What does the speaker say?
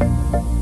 Música